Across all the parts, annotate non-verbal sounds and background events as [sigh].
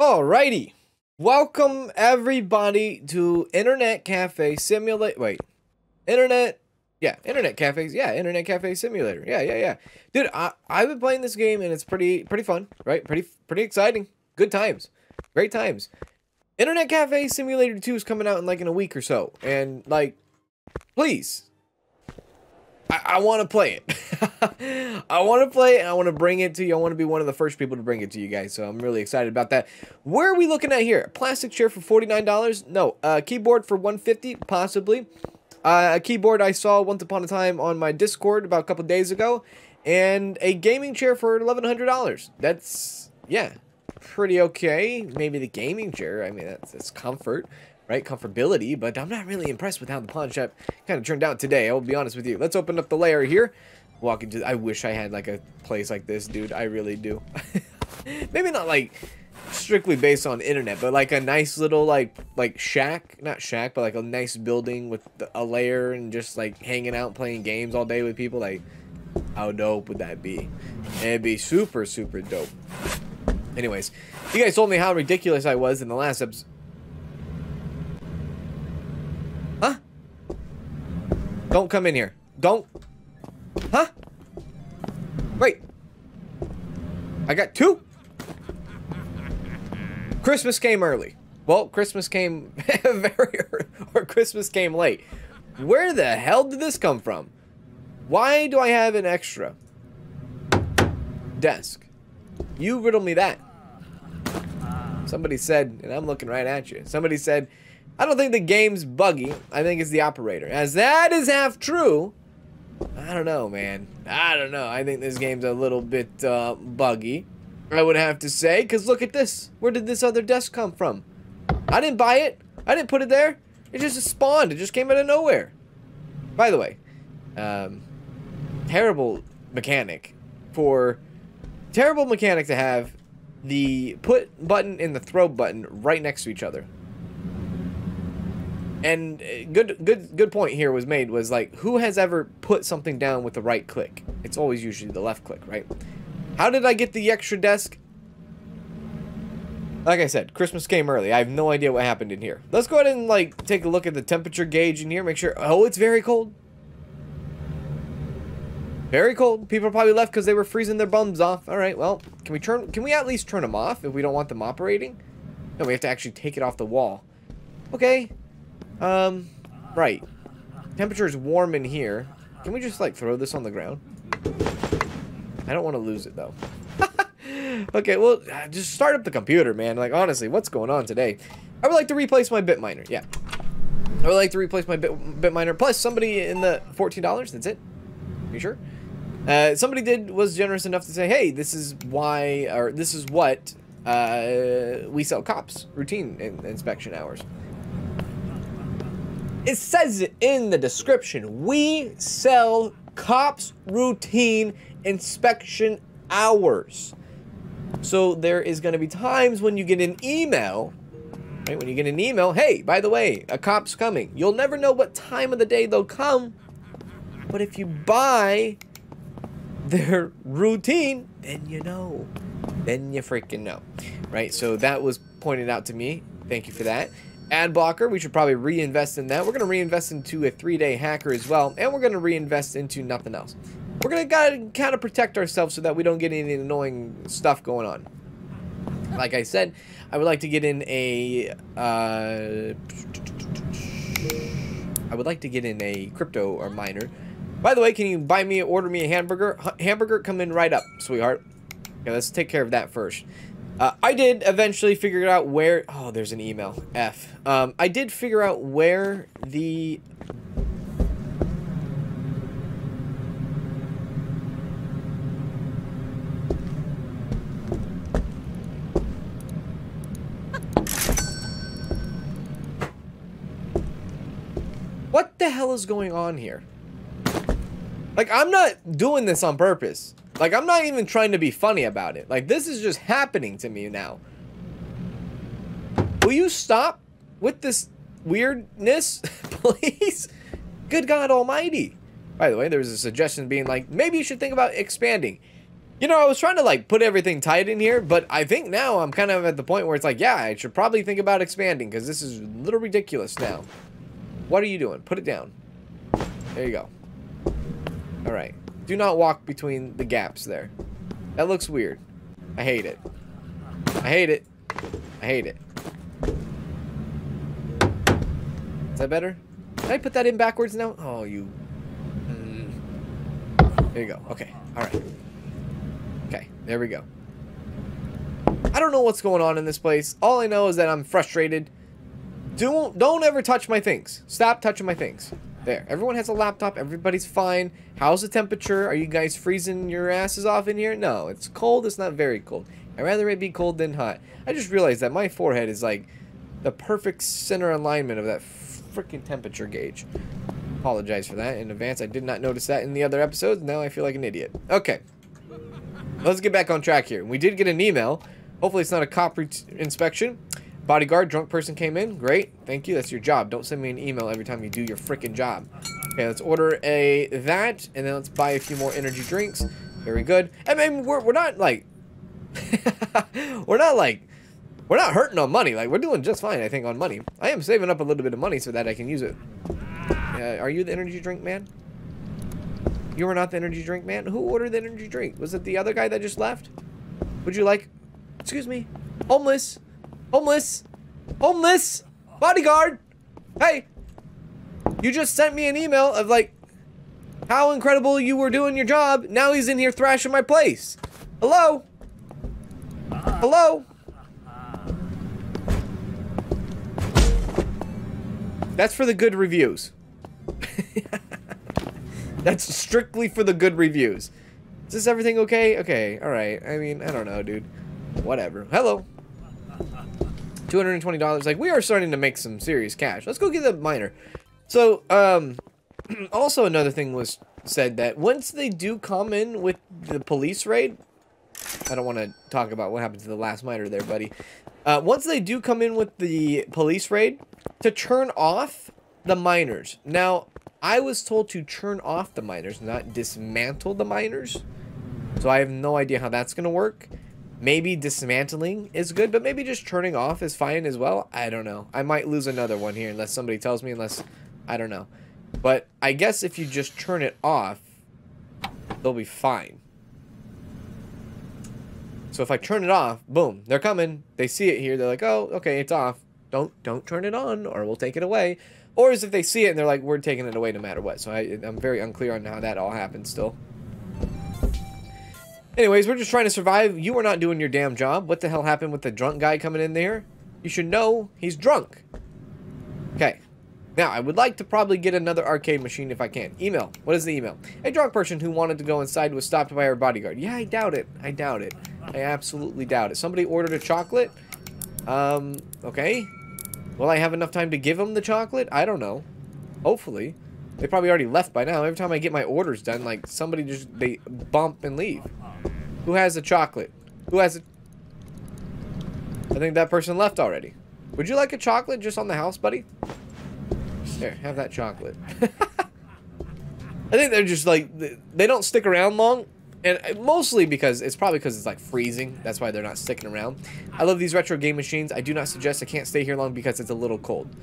Alrighty. Welcome everybody to Internet Cafe Simulate. Wait. Internet. Yeah, Internet Cafes. Yeah, Internet Cafe Simulator. Yeah, yeah, yeah. Dude, I I've been playing this game and it's pretty pretty fun, right? Pretty pretty exciting. Good times. Great times. Internet Cafe Simulator 2 is coming out in like in a week or so. And like please I, I want to play it. [laughs] I want to play it. I want to bring it to you. I want to be one of the first people to bring it to you guys. So I'm really excited about that. Where are we looking at here? A plastic chair for $49? No. A uh, keyboard for 150 Possibly. Uh, a keyboard I saw once upon a time on my Discord about a couple days ago. And a gaming chair for $1,100. That's, yeah, pretty okay. Maybe the gaming chair. I mean, that's, that's comfort right? Comfortability, but I'm not really impressed with how the pawn shop kind of turned out today. I will be honest with you. Let's open up the layer here. Walk into. I wish I had like a place like this, dude. I really do. [laughs] Maybe not like strictly based on internet, but like a nice little like like shack, not shack, but like a nice building with a layer and just like hanging out playing games all day with people. Like, how dope would that be? It'd be super super dope. Anyways, you guys told me how ridiculous I was in the last episode Don't come in here. Don't. Huh? Wait. I got two? Christmas came early. Well, Christmas came [laughs] very early, or Christmas came late. Where the hell did this come from? Why do I have an extra desk? You riddle me that. Somebody said, and I'm looking right at you. Somebody said, I don't think the game's buggy. I think it's the operator. As that is half true, I don't know, man. I don't know. I think this game's a little bit uh, buggy. I would have to say, because look at this. Where did this other desk come from? I didn't buy it. I didn't put it there. It just spawned. It just came out of nowhere. By the way, um, terrible mechanic for terrible mechanic to have the put button and the throw button right next to each other. And uh, good, good, good point here was made was like, who has ever put something down with the right click? It's always usually the left click, right? How did I get the extra desk? Like I said, Christmas came early. I have no idea what happened in here. Let's go ahead and like take a look at the temperature gauge in here. Make sure. Oh, it's very cold. Very cold. People probably left because they were freezing their bums off. All right. Well, can we turn? Can we at least turn them off if we don't want them operating? No, we have to actually take it off the wall. Okay. Um, right. Temperature is warm in here. Can we just, like, throw this on the ground? I don't want to lose it, though. [laughs] okay, well, uh, just start up the computer, man. Like, honestly, what's going on today? I would like to replace my bit miner. Yeah. I would like to replace my bit, bit miner. Plus, somebody in the $14, that's it. You sure? Uh, somebody did was generous enough to say, hey, this is why, or this is what uh, we sell cops routine in, inspection hours. It says it in the description. We sell cops routine inspection hours. So there is going to be times when you get an email, right? When you get an email, hey, by the way, a cop's coming. You'll never know what time of the day they'll come. But if you buy their routine, then you know. Then you freaking know, right? So that was pointed out to me. Thank you for that ad blocker. We should probably reinvest in that. We're going to reinvest into a three-day hacker as well, and we're going to reinvest into nothing else. We're going to kind of protect ourselves so that we don't get any annoying stuff going on. Like I said, I would like to get in a... Uh, I would like to get in a crypto or miner. By the way, can you buy me, order me a hamburger? H hamburger, come in right up, sweetheart. Okay, let's take care of that first. Uh, I did eventually figure out where... Oh, there's an email. F. Um, I did figure out where the... What the hell is going on here? Like, I'm not doing this on purpose. Like, I'm not even trying to be funny about it. Like, this is just happening to me now. Will you stop with this weirdness, [laughs] please? Good God almighty. By the way, there was a suggestion being like, maybe you should think about expanding. You know, I was trying to like put everything tight in here, but I think now I'm kind of at the point where it's like, yeah, I should probably think about expanding because this is a little ridiculous now. What are you doing? Put it down. There you go. All right. Do not walk between the gaps there. That looks weird. I hate it. I hate it. I hate it. Is that better? Did I put that in backwards now? Oh, you... There you go. Okay. All right. Okay. There we go. I don't know what's going on in this place. All I know is that I'm frustrated. Don't, don't ever touch my things. Stop touching my things. There. Everyone has a laptop. Everybody's fine. How's the temperature? Are you guys freezing your asses off in here? No. It's cold. It's not very cold. I'd rather it be cold than hot. I just realized that my forehead is like the perfect center alignment of that freaking temperature gauge. Apologize for that in advance. I did not notice that in the other episodes. Now I feel like an idiot. Okay. Let's get back on track here. We did get an email. Hopefully it's not a cop inspection. Bodyguard, drunk person came in. Great. Thank you. That's your job. Don't send me an email every time you do your freaking job. Okay, let's order a that, and then let's buy a few more energy drinks. Very good. I mean, we're, we're not, like... [laughs] we're not, like... We're not hurting on money. Like, we're doing just fine, I think, on money. I am saving up a little bit of money so that I can use it. Uh, are you the energy drink man? You were not the energy drink man? Who ordered the energy drink? Was it the other guy that just left? Would you like... Excuse me. Homeless. Homeless! Homeless! Bodyguard! Hey! You just sent me an email of like how incredible you were doing your job. Now he's in here thrashing my place. Hello? Hello? That's for the good reviews. [laughs] That's strictly for the good reviews. Is this everything okay? Okay, alright. I mean, I don't know, dude. Whatever. Hello. $220. Like, we are starting to make some serious cash. Let's go get the miner. So, um, [clears throat] also another thing was said that once they do come in with the police raid, I don't want to talk about what happened to the last miner there, buddy. Uh, once they do come in with the police raid, to turn off the miners. Now, I was told to turn off the miners, not dismantle the miners. So I have no idea how that's going to work. Maybe dismantling is good, but maybe just turning off is fine as well. I don't know. I might lose another one here unless somebody tells me, unless... I don't know. But I guess if you just turn it off, they'll be fine. So if I turn it off, boom, they're coming. They see it here. They're like, oh, okay, it's off. Don't don't turn it on or we'll take it away. Or as if they see it and they're like, we're taking it away no matter what. So I, I'm very unclear on how that all happens still. Anyways, we're just trying to survive. You are not doing your damn job. What the hell happened with the drunk guy coming in there? You should know he's drunk. Okay. Now, I would like to probably get another arcade machine if I can. Email. What is the email? A drunk person who wanted to go inside was stopped by our bodyguard. Yeah, I doubt it. I doubt it. I absolutely doubt it. Somebody ordered a chocolate? Um, okay. Will I have enough time to give him the chocolate? I don't know. Hopefully. They probably already left by now. Every time I get my orders done, like, somebody just, they bump and leave. Who has the chocolate? Who has it? I think that person left already. Would you like a chocolate just on the house, buddy? Here, have that chocolate. [laughs] I think they're just like, they don't stick around long. And uh, mostly because, it's probably because it's like freezing. That's why they're not sticking around. I love these retro game machines. I do not suggest I can't stay here long because it's a little cold.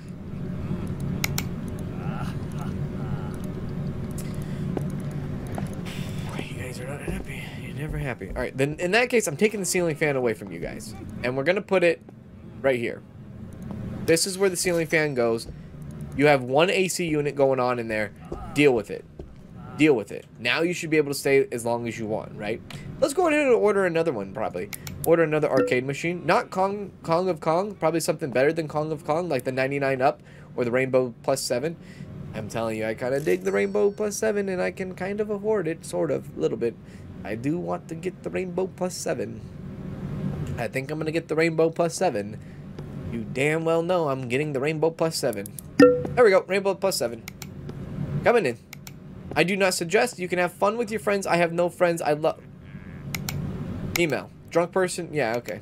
Happy. All right, then in that case, I'm taking the ceiling fan away from you guys. And we're going to put it right here. This is where the ceiling fan goes. You have one AC unit going on in there. Deal with it. Deal with it. Now you should be able to stay as long as you want, right? Let's go ahead and order another one, probably. Order another arcade machine. Not Kong, Kong of Kong. Probably something better than Kong of Kong, like the 99 Up or the Rainbow Plus 7. I'm telling you, I kind of dig the Rainbow Plus 7, and I can kind of afford it, sort of, a little bit. I do want to get the Rainbow Plus 7. I think I'm going to get the Rainbow Plus 7. You damn well know I'm getting the Rainbow Plus 7. There we go, Rainbow Plus 7. Coming in. I do not suggest you can have fun with your friends. I have no friends. I love... Email. Drunk person? Yeah, okay.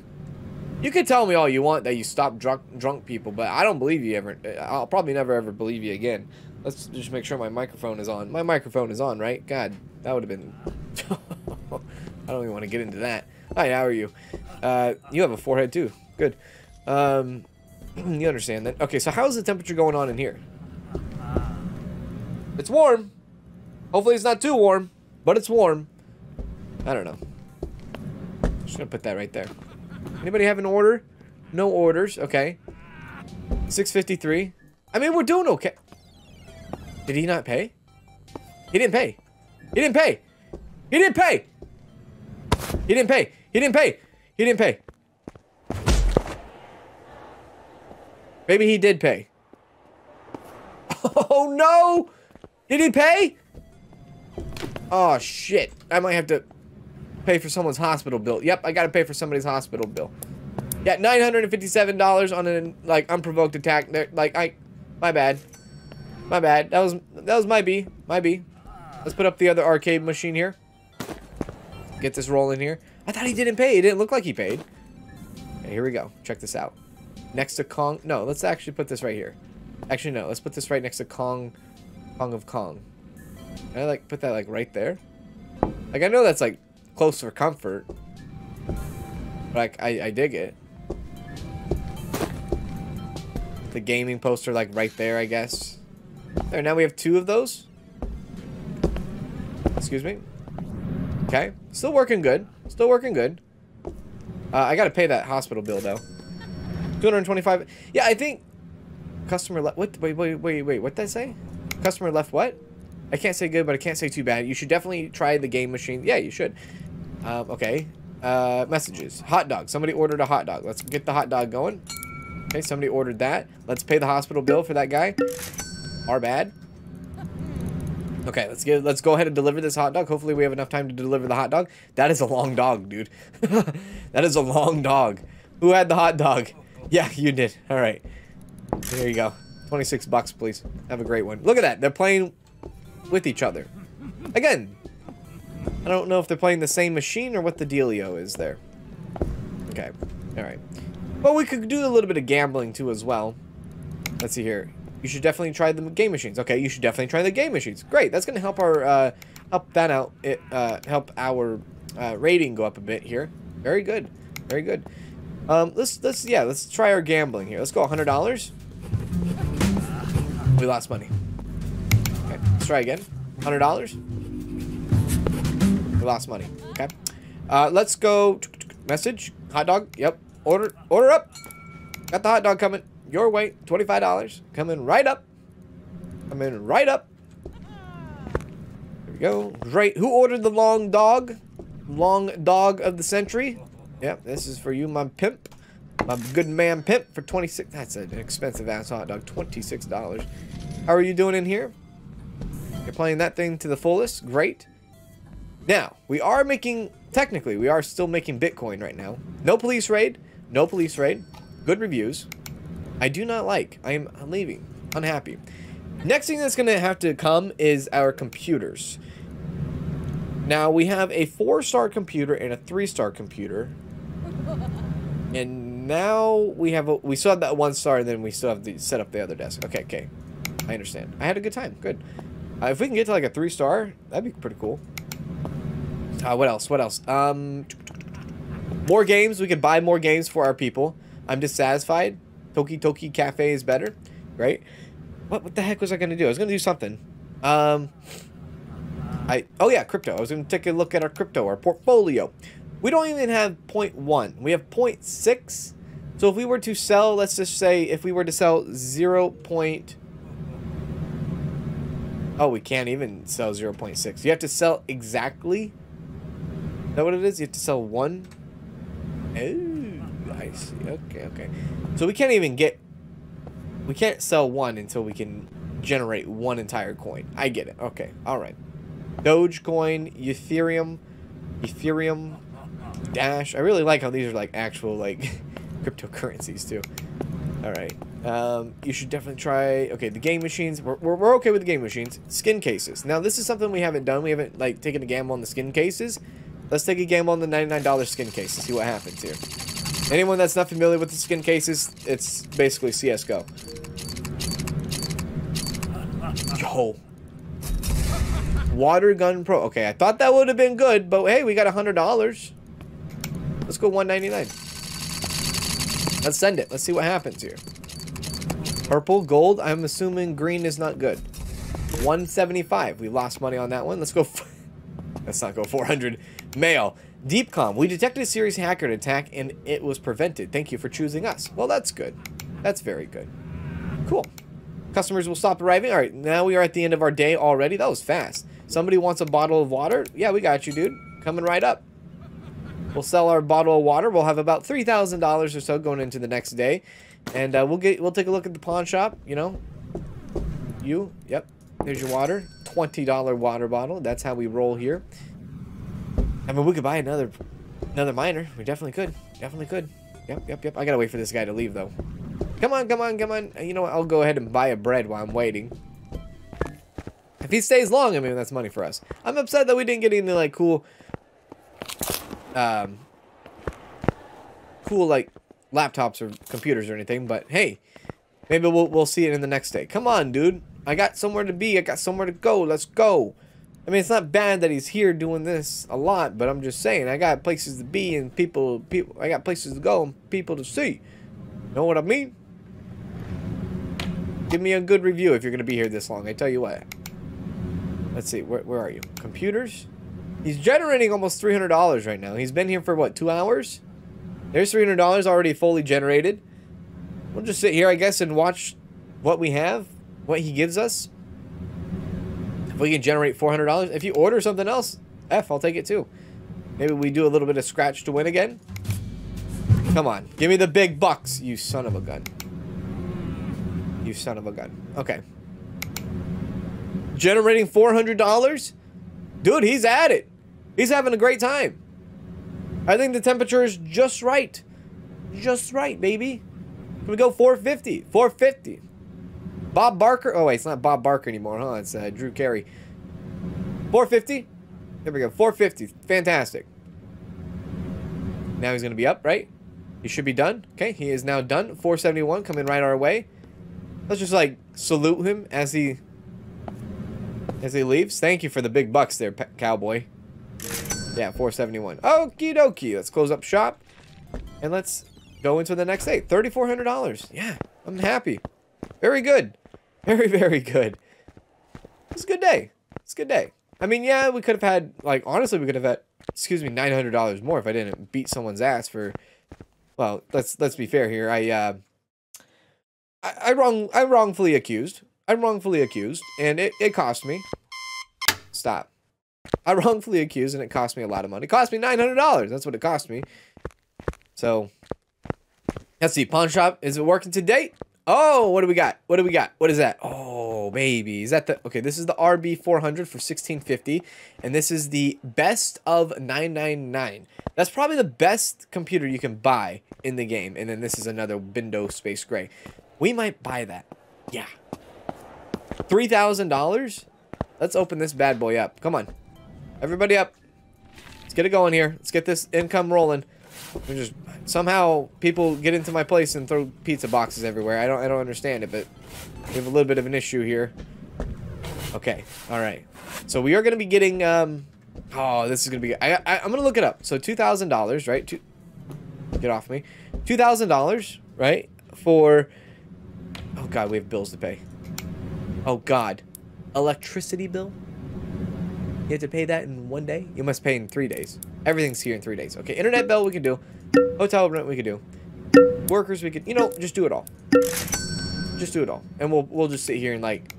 You can tell me all you want that you stop drunk drunk people, but I don't believe you ever. I'll probably never ever believe you again. Let's just make sure my microphone is on. My microphone is on, right? God, that would have been... [laughs] I don't even want to get into that. Hi, how are you? Uh, you have a forehead too. Good. Um, [clears throat] you understand that. Okay, so how's the temperature going on in here? It's warm. Hopefully it's not too warm, but it's warm. I don't know. Just gonna put that right there. Anybody have an order? No orders. Okay. 653. I mean, we're doing okay. Did he not pay? He didn't pay. He didn't pay. He didn't pay. He didn't pay. He didn't pay. He didn't pay. Maybe he did pay. Oh no! Did he pay? Oh shit. I might have to pay for someone's hospital bill. Yep, I gotta pay for somebody's hospital bill. Yeah, $957 on an like unprovoked attack. Like I my bad. My bad. That was that was my B. My B. Let's put up the other arcade machine here. Get this rolling here. I thought he didn't pay. It didn't look like he paid. Okay, here we go. Check this out next to Kong. No, let's actually put this right here. Actually, no. Let's put this right next to Kong, Kong of Kong. Can I like put that like right there? Like I know that's like close for comfort. Like I, I dig it. The gaming poster like right there, I guess. There, now we have two of those. Excuse me. Okay. Still working good. Still working good. Uh, I gotta pay that hospital bill though. 225. Yeah, I think customer left. What? Wait, wait, wait, wait. What did I say? Customer left what? I can't say good, but I can't say too bad. You should definitely try the game machine. Yeah, you should. Um, okay. Uh, messages. Hot dog. Somebody ordered a hot dog. Let's get the hot dog going. Okay, somebody ordered that. Let's pay the hospital bill for that guy. Our bad. Okay, let's get let's go ahead and deliver this hot dog. Hopefully we have enough time to deliver the hot dog. That is a long dog, dude. [laughs] that is a long dog. Who had the hot dog? Yeah, you did. All right. There you go. 26 bucks, please. Have a great one. Look at that. They're playing with each other. Again, I don't know if they're playing the same machine or what the dealio is there. Okay. All right. Well, we could do a little bit of gambling too as well. Let's see here. You should definitely try the game machines. Okay, you should definitely try the game machines. Great. That's going to help our uh, help that out. It uh, help our uh, rating go up a bit here. Very good. Very good. Um, let's, let's, yeah, let's try our gambling here. Let's go $100. We lost money. Okay, let's try again. $100. We lost money. Okay. Uh, let's go. Message. Hot dog. Yep. Order. Order up. Got the hot dog coming. Your way. $25. Coming right up. Coming right up. There we go. Great. Who ordered the long dog? Long dog of the century. Yep, this is for you, my pimp. My good man pimp for 26 That's an expensive ass hot dog. $26. How are you doing in here? You're playing that thing to the fullest. Great. Now, we are making, technically, we are still making Bitcoin right now. No police raid. No police raid. Good reviews. I do not like. I am leaving. Unhappy. Next thing that's going to have to come is our computers. Now, we have a four-star computer and a three-star computer. [laughs] And now we have a, we still have that one star, and then we still have to set up the other desk. Okay, okay. I understand. I had a good time. Good. Uh, if we can get to like a three star, that'd be pretty cool. Uh, what else? What else? Um, more games. We could buy more games for our people. I'm dissatisfied. Toki Toki Cafe is better. Right? What, what the heck was I going to do? I was going to do something. Um, I Oh, yeah, crypto. I was going to take a look at our crypto, our portfolio. We don't even have 0.1. We have 0.6. So if we were to sell, let's just say, if we were to sell 0. Point, oh, we can't even sell 0 0.6. You have to sell exactly. Is that what it is? You have to sell one. Oh, I see. Okay, okay. So we can't even get. We can't sell one until we can generate one entire coin. I get it. Okay, all right. Dogecoin, Ethereum, Ethereum, Dash. I really like how these are like actual like [laughs] cryptocurrencies too. All right. Um, you should definitely try. Okay, the game machines. We're, we're, we're okay with the game machines. Skin cases. Now this is something we haven't done. We haven't like taken a gamble on the skin cases. Let's take a gamble on the $99 skin case to see what happens here. Anyone that's not familiar with the skin cases, it's basically CSGO. Yo. Water Gun Pro. Okay, I thought that would have been good, but hey, we got a $100. Let's go 199 Let's send it. Let's see what happens here. Purple, gold. I'm assuming green is not good. 175. We lost money on that one. Let's go. [laughs] Let's not go 400. Mail. Deepcom. We detected a serious hacker attack and it was prevented. Thank you for choosing us. Well, that's good. That's very good. Cool. Customers will stop arriving. All right, now we are at the end of our day already. That was fast. Somebody wants a bottle of water? Yeah, we got you, dude. Coming right up. We'll sell our bottle of water. We'll have about $3,000 or so going into the next day. And uh, we'll get we'll take a look at the pawn shop, you know. You, yep. There's your water. $20 water bottle. That's how we roll here. I mean, we could buy another another miner. We definitely could. Definitely could. Yep, yep, yep. I gotta wait for this guy to leave, though. Come on, come on, come on. You know what? I'll go ahead and buy a bread while I'm waiting. If he stays long, I mean, that's money for us. I'm upset that we didn't get any, like, cool... Um... Cool, like, laptops or computers or anything, but hey, maybe we'll, we'll see it in the next day. Come on, dude. I got somewhere to be. I got somewhere to go. Let's go. I mean, it's not bad that he's here doing this a lot, but I'm just saying, I got places to be and people, people, I got places to go and people to see. Know what I mean? Give me a good review if you're to be here this long. I tell you what. Let's see. Where, where are you? Computers? He's generating almost $300 right now. He's been here for, what, two hours? There's $300 already fully generated. We'll just sit here, I guess, and watch what we have, what he gives us. We can generate $400. If you order something else, F, I'll take it too. Maybe we do a little bit of scratch to win again. Come on. Give me the big bucks, you son of a gun. You son of a gun. Okay. Generating $400? Dude, he's at it. He's having a great time. I think the temperature is just right. Just right, baby. Can we go 450? 450. Bob Barker. Oh, wait, it's not Bob Barker anymore, huh? It's uh, Drew Carey. 450. There we go. 450. Fantastic. Now he's going to be up, right? He should be done. Okay, he is now done. 471 coming right our way. Let's just, like, salute him as he... As he leaves. Thank you for the big bucks there, cowboy. Yeah, 471. Okie dokie. Let's close up shop. And let's go into the next day. $3,400. Yeah, I'm happy. Very good. Very, very good. It's a good day. It's a good day. I mean, yeah, we could have had, like, honestly, we could have had, excuse me, $900 more if I didn't beat someone's ass for, well, let's, let's be fair here. I, uh, I, I wrong, I'm wrongfully accused. I'm wrongfully accused, and it, it cost me. Stop. I wrongfully accused and it cost me a lot of money. It cost me $900. That's what it cost me. So, let's see. Pawn shop, is it working to date? Oh, what do we got? What do we got? What is that? Oh, baby. Is that the... Okay, this is the RB400 for 1650 And this is the best of 999. That's probably the best computer you can buy in the game. And then this is another Bindo Space Gray. We might buy that. Yeah. $3,000? Let's open this bad boy up. Come on. Everybody up. Let's get it going here. Let's get this income rolling. We're just somehow people get into my place and throw pizza boxes everywhere. I don't I don't understand it, but we have a little bit of an issue here. Okay. All right. So we are going to be getting um oh, this is going to be I, I am going to look it up. So $2,000, right? Two, get off me. $2,000, right? For Oh god, we have bills to pay. Oh god. Electricity bill? You have to pay that in one day? You must pay in three days. Everything's here in three days. Okay, internet bill we can do. Hotel rent we can do. Workers we could, you know, just do it all. Just do it all. And we'll, we'll just sit here and like,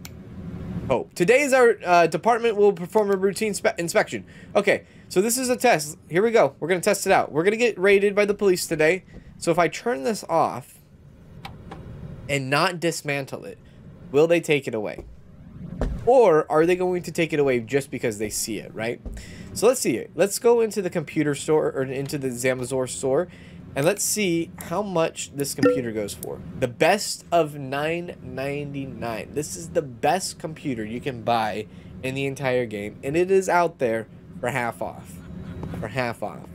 hope. Today's our uh, department will perform a routine inspection. Okay, so this is a test. Here we go. We're going to test it out. We're going to get raided by the police today. So if I turn this off and not dismantle it, will they take it away? Or are they going to take it away just because they see it, right? So let's see it. Let's go into the computer store or into the Zamazor store and let's see how much this computer goes for. The best of 9.99. This is the best computer you can buy in the entire game and it is out there for half off. For half off.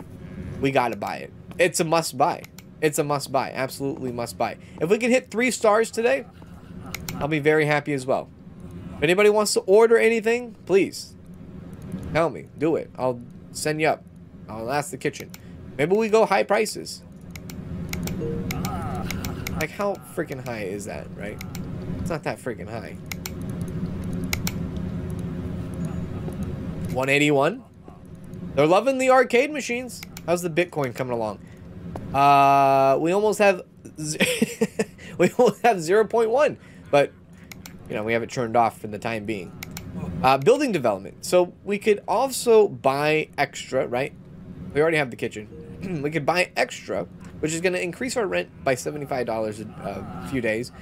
We got to buy it. It's a must buy. It's a must buy. Absolutely must buy. If we can hit 3 stars today, I'll be very happy as well. If anybody wants to order anything, please Tell me. Do it. I'll send you up. I'll ask the kitchen. Maybe we go high prices. Like, how freaking high is that, right? It's not that freaking high. 181. They're loving the arcade machines. How's the Bitcoin coming along? Uh, we almost have... [laughs] we almost have 0.1. But, you know, we have it turned off for the time being. Uh, building development. So we could also buy extra, right? We already have the kitchen. [clears throat] we could buy extra, which is going to increase our rent by $75 a, a few days.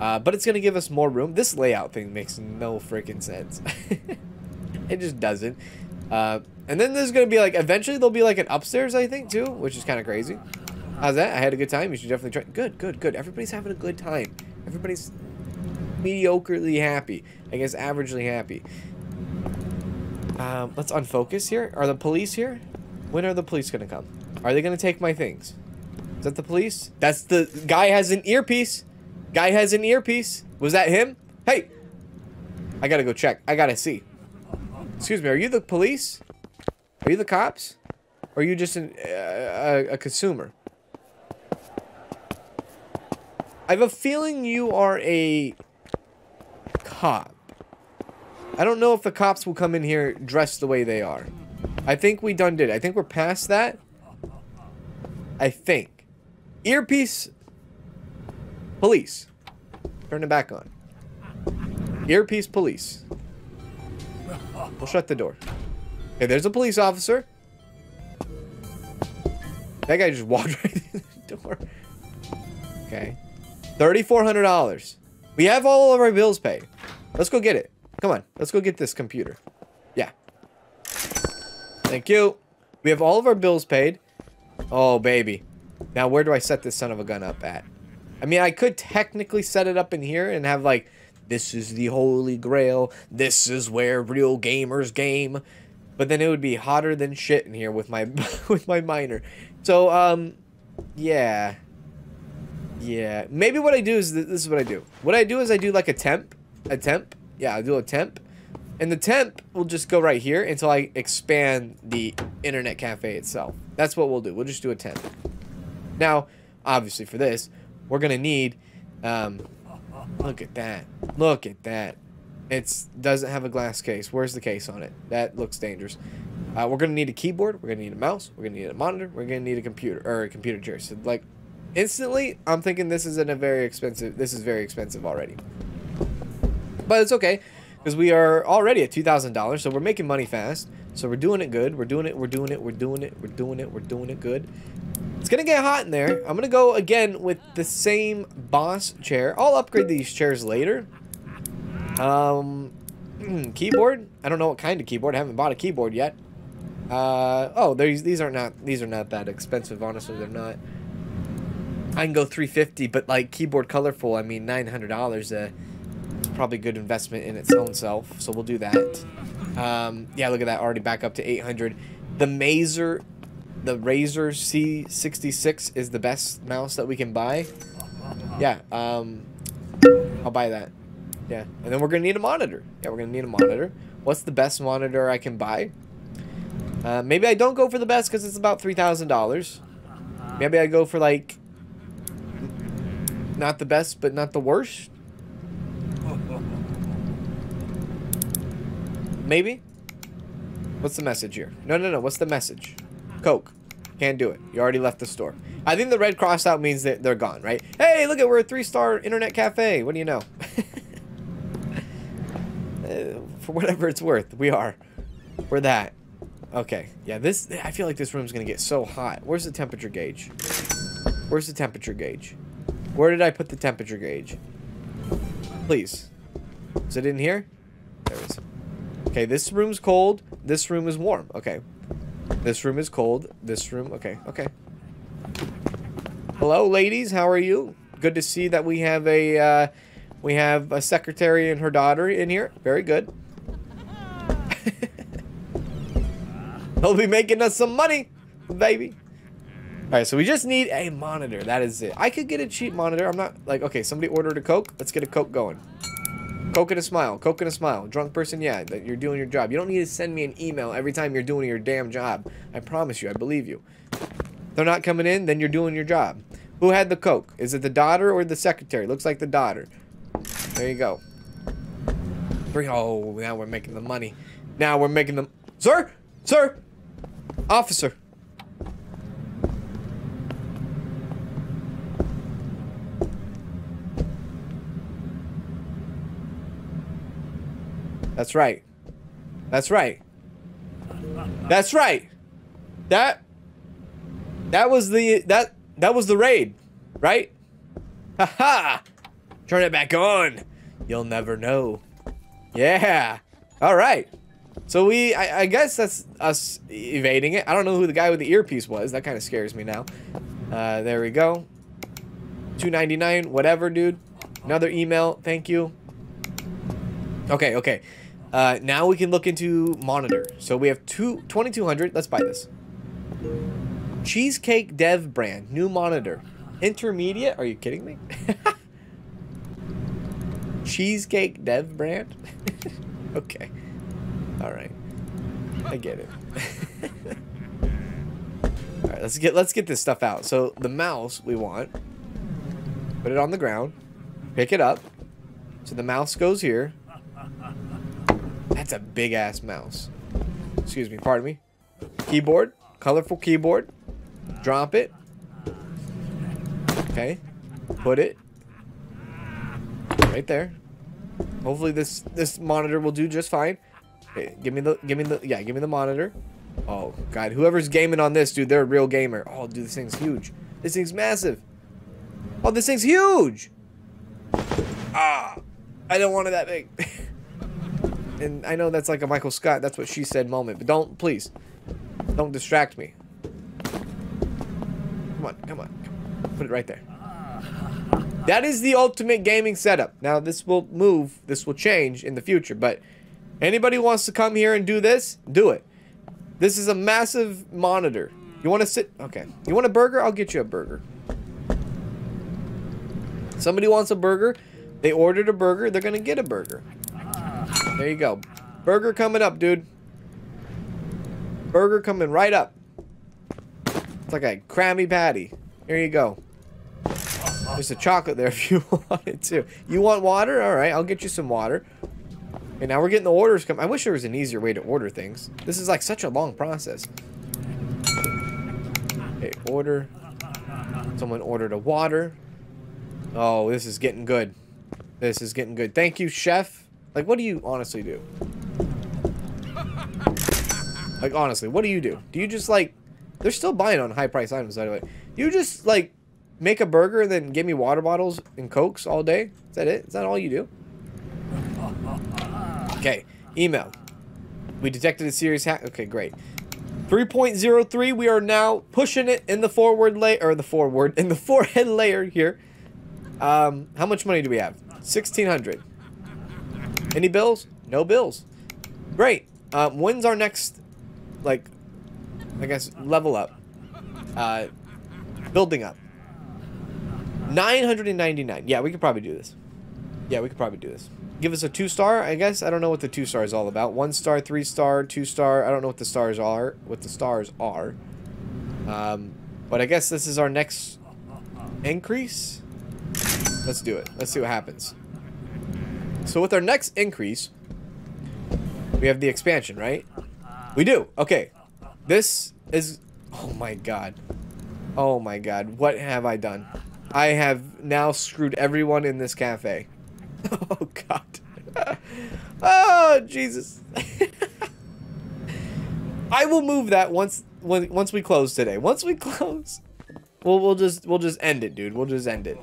Uh, but it's going to give us more room. This layout thing makes no freaking sense. [laughs] it just doesn't. Uh, and then there's going to be like, eventually there'll be like an upstairs, I think, too, which is kind of crazy. How's that? I had a good time. You should definitely try. Good, good, good. Everybody's having a good time. Everybody's mediocrely happy. I guess averagely happy. Um, let's unfocus here. Are the police here? When are the police going to come? Are they going to take my things? Is that the police? That's the guy has an earpiece. Guy has an earpiece. Was that him? Hey! I gotta go check. I gotta see. Excuse me, are you the police? Are you the cops? Or are you just an, uh, a, a consumer? I have a feeling you are a cop. I don't know if the cops will come in here dressed the way they are. I think we done did. I think we're past that. I think. Earpiece. Police. Turn it back on. Earpiece police. We'll shut the door. Hey, there's a police officer. That guy just [laughs] walked right in the door. Okay. $3,400. We have all of our bills paid. Let's go get it. Come on. Let's go get this computer. Yeah. Thank you. We have all of our bills paid. Oh, baby. Now, where do I set this son of a gun up at? I mean, I could technically set it up in here and have, like, this is the holy grail. This is where real gamers game. But then it would be hotter than shit in here with my [laughs] with my miner. So, um, yeah. Yeah. Maybe what I do is, th this is what I do. What I do is I do, like, a temp. A temp. Yeah, I do a temp. And the temp will just go right here until I expand the internet cafe itself. That's what we'll do. We'll just do a temp. Now, obviously for this, we're going to need, um, look at that. Look at that. It doesn't have a glass case. Where's the case on it? That looks dangerous. Uh, we're going to need a keyboard. We're going to need a mouse. We're going to need a monitor. We're going to need a computer, or a computer chair. So, like, instantly, I'm thinking this is in a very expensive, this is very expensive already. But it's okay because we are already at $2,000, so we're making money fast. So we're doing it good. We're doing it. We're doing it. We're doing it. We're doing it. We're doing it good. It's going to get hot in there. I'm going to go again with the same boss chair. I'll upgrade these chairs later. Um, keyboard? I don't know what kind of keyboard. I haven't bought a keyboard yet. Uh, oh, these these are not these are not that expensive. Honestly, they're not. I can go 350, but like keyboard colorful. I mean, $900. Uh, probably good investment in its own self, so we'll do that. Um, yeah, look at that, already back up to 800. The Mazer, the Razer C66 is the best mouse that we can buy. Yeah, um, I'll buy that. Yeah, and then we're gonna need a monitor. Yeah, we're gonna need a monitor. What's the best monitor I can buy? Uh, maybe I don't go for the best because it's about $3,000. Maybe I go for like, not the best, but not the worst. Maybe? What's the message here? No, no, no. What's the message? Coke. Can't do it. You already left the store. I think the red cross out means that they're gone, right? Hey, look at we're a three-star internet cafe. What do you know? [laughs] uh, for whatever it's worth, we are. We're that. Okay. Yeah, this. I feel like this room's gonna get so hot. Where's the temperature gauge? Where's the temperature gauge? Where did I put the temperature gauge? Please. Is it in here? There it is. Okay, this room's cold. This room is warm. Okay. This room is cold. This room, okay, okay. Hello, ladies. How are you? Good to see that we have a, uh, we have a secretary and her daughter in here. Very good. [laughs] They'll be making us some money, baby. All right, so we just need a monitor. That is it. I could get a cheap monitor. I'm not like, okay, somebody ordered a Coke. Let's get a Coke going. Coke and a smile. Coke and a smile. Drunk person, yeah, that you're doing your job. You don't need to send me an email every time you're doing your damn job. I promise you. I believe you. They're not coming in, then you're doing your job. Who had the Coke? Is it the daughter or the secretary? Looks like the daughter. There you go. Three. Oh, now we're making the money. Now we're making them. Sir? Sir? Officer. That's right. That's right. That's right. That that was the that that was the raid, right? Haha. Turn it back on. You'll never know. Yeah. All right. So we, I, I, guess that's us evading it. I don't know who the guy with the earpiece was. That kind of scares me now. Uh, there we go. 299, whatever, dude. Another email. Thank you. Okay, okay. Uh, now we can look into monitor. So we have two 2200. Let's buy this. Cheesecake Dev brand. New monitor. Intermediate? Are you kidding me? [laughs] Cheesecake Dev brand? [laughs] okay. Alright. I get it. [laughs] Alright, let's get let's get this stuff out. So the mouse we want. Put it on the ground. Pick it up. So the mouse goes here. That's a big ass mouse. Excuse me, pardon me. Keyboard. Colorful keyboard. Drop it. Okay. Put it right there. Hopefully this this monitor will do just fine. Okay, give me the give me the yeah, give me the monitor. Oh god, whoever's gaming on this, dude, they're a real gamer. Oh, dude, this thing's huge. This thing's massive. Oh, this thing's huge. Ah, I don't want it that big. [laughs] and I know that's like a Michael Scott. That's what she said moment. But don't, please, don't distract me. Come on, come on, put it right there. That is the ultimate gaming setup. Now, this will move. This will change in the future. But anybody wants to come here and do this, do it. This is a massive monitor. You want to sit? Okay. You want a burger? I'll get you a burger. Somebody wants a burger. They ordered a burger. They're going to get a burger. There you go. Burger coming up, dude. Burger coming right up. It's like a Krabby Patty. Here you go. There's a chocolate there [laughs] if you want it too. You want water? All right, I'll get you some water. And now we're getting the orders come. I wish there was an easier way to order things. This is like such a long process. Okay, order. Someone ordered a water. Oh, this is getting good. This is getting good. Thank you, chef. Like, what do you honestly do? Like, honestly, what do you do? Do you just, like... They're still buying on high price items, by the way. You just, like, make a burger and then give me water bottles and cokes all day? Is that it? Is that all you do? Okay, email. We detected a serious hack. Okay, great. 3.03, we are now pushing it in the forward layer, or the forward, in the [laughs] forehead layer here. Um, how much money do we have? 1600 Any bills? No bills. Great. Um, when's our next, like, I guess, level up? Uh, building up. 999. Yeah, we could probably do this. Yeah, we could probably do this. Give us a two star, I guess. I don't know what the two star is all about. One star, three star, two star. I don't know what the stars are. What the stars are. Um, but I guess this is our next increase. Let's do it. Let's see what happens. So with our next increase, we have the expansion, right? We do. Okay. This is... Oh my god. Oh my god. What have I done? I have now screwed everyone in this cafe. [laughs] Oh, God. [laughs] oh, Jesus. [laughs] I will move that once when, once we close today. Once we close, we'll we'll just we'll just end it, dude. We'll just end it.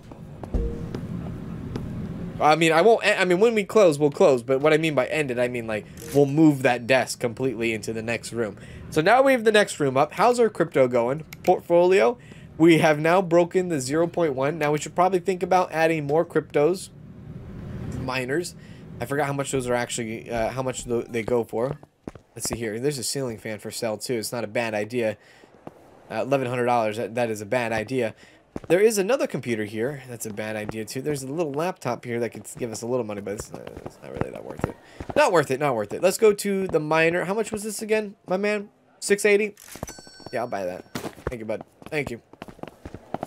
I mean, I won't. I mean, when we close, we'll close. But what I mean by end it, I mean like we'll move that desk completely into the next room. So now we have the next room up. How's our crypto going? Portfolio. We have now broken the 0.1. Now we should probably think about adding more cryptos, miners. I forgot how much those are actually, uh, how much they go for. Let's see here. There's a ceiling fan for sale too. It's not a bad idea. Uh, $1,100. That, that is a bad idea. There is another computer here. That's a bad idea too. There's a little laptop here that could give us a little money, but it's not, it's not really that worth it. Not worth it. Not worth it. Let's go to the miner. How much was this again, my man? 680. Yeah, I'll buy that. Thank you, bud. Thank you.